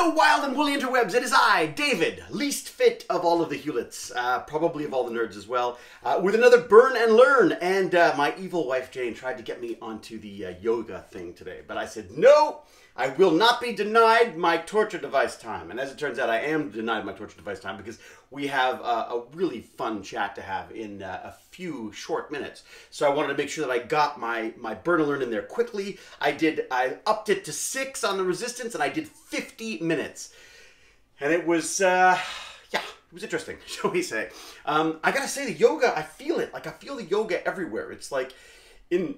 Hello, wild and woolly interwebs. It is I, David, least fit of all of the Hewletts, uh, probably of all the nerds as well, uh, with another burn and learn. And uh, my evil wife Jane tried to get me onto the uh, yoga thing today, but I said no. I will not be denied my torture device time. And as it turns out, I am denied my torture device time because we have uh, a really fun chat to have in uh, a few short minutes. So I wanted to make sure that I got my, my burn and learn in there quickly. I did, I upped it to six on the resistance and I did 50 minutes. And it was, uh, yeah, it was interesting, shall we say. Um, I gotta say, the yoga, I feel it. Like, I feel the yoga everywhere. It's like, in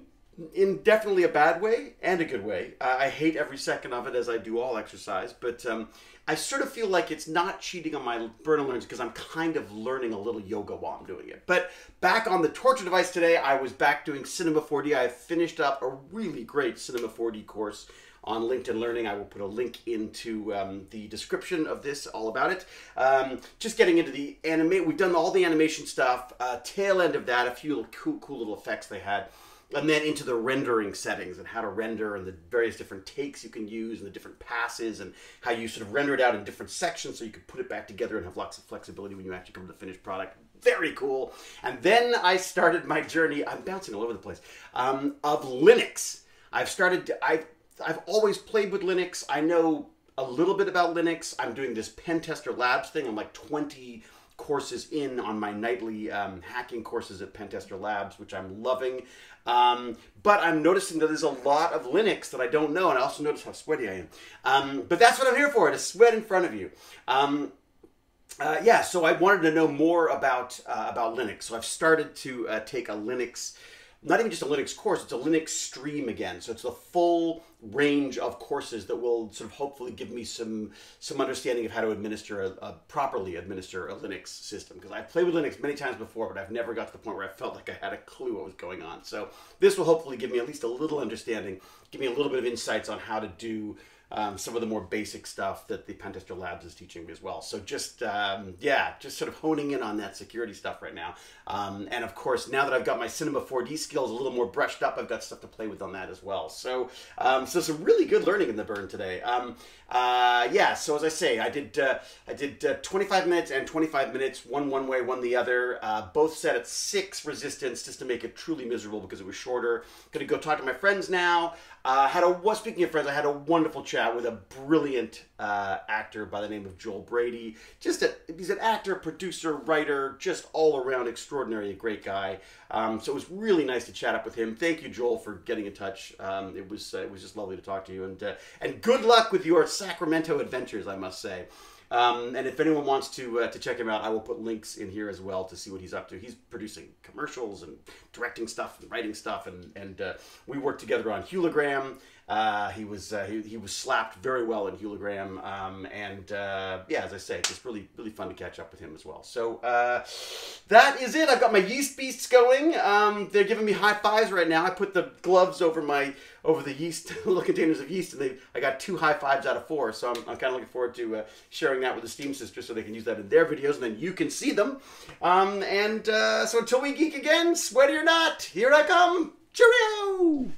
in definitely a bad way and a good way. I hate every second of it as I do all exercise, but um, I sort of feel like it's not cheating on my burn learns because I'm kind of learning a little yoga while I'm doing it. But back on the torture device today, I was back doing Cinema 4D. I finished up a really great Cinema 4D course on LinkedIn Learning. I will put a link into um, the description of this, all about it. Um, just getting into the anime, we've done all the animation stuff. Uh, tail end of that, a few cool, cool little effects they had and then into the rendering settings and how to render and the various different takes you can use and the different passes and how you sort of render it out in different sections so you can put it back together and have lots of flexibility when you actually come to the finished product. Very cool. And then I started my journey. I'm bouncing all over the place um, of Linux. I've started. I've I've always played with Linux. I know a little bit about Linux. I'm doing this Pentester Labs thing. I'm like 20 courses in on my nightly um, hacking courses at Pentester Labs, which I'm loving. Um, but I'm noticing that there's a lot of Linux that I don't know, and I also notice how sweaty I am. Um, but that's what I'm here for, to sweat in front of you. Um, uh, yeah, so I wanted to know more about uh, about Linux. So I've started to uh, take a Linux not even just a Linux course, it's a Linux stream again. So it's the full range of courses that will sort of hopefully give me some some understanding of how to administer a, a properly administer a Linux system. Because I've played with Linux many times before, but I've never got to the point where I felt like I had a clue what was going on. So this will hopefully give me at least a little understanding, give me a little bit of insights on how to do um, some of the more basic stuff that the Pentester Labs is teaching me as well. So just, um, yeah, just sort of honing in on that security stuff right now. Um, and of course, now that I've got my Cinema 4D skills a little more brushed up, I've got stuff to play with on that as well. So, um, so some really good learning in the burn today. Um, uh, yeah, so as I say, I did, uh, I did uh, 25 minutes and 25 minutes, one one way, one the other, uh, both set at six resistance just to make it truly miserable because it was shorter. Gonna go talk to my friends now. Uh, had a well, speaking of friends, I had a wonderful chat with a brilliant uh, actor by the name of Joel Brady. Just a, he's an actor, producer, writer, just all around extraordinary, great guy. Um, so it was really nice to chat up with him. Thank you, Joel, for getting in touch. Um, it was uh, it was just lovely to talk to you, and uh, and good luck with your Sacramento adventures. I must say. Um, and if anyone wants to uh, to check him out, I will put links in here as well to see what he's up to. He's producing commercials and directing stuff and writing stuff, and and uh, we worked together on Hulagram. Uh, he was uh, he, he was slapped very well in Hulagram, um, and uh, yeah, as I say, it's really really fun to catch up with him as well. So uh, that is it. I've got my yeast beasts going. Um, they're giving me high fives right now. I put the gloves over my over the yeast little containers of yeast, and they I got two high fives out of four. So I'm, I'm kind of looking forward to uh, sharing that with the Steam sisters so they can use that in their videos, and then you can see them. Um, and uh, so until we geek again, sweaty or not, here I come. Cheerio!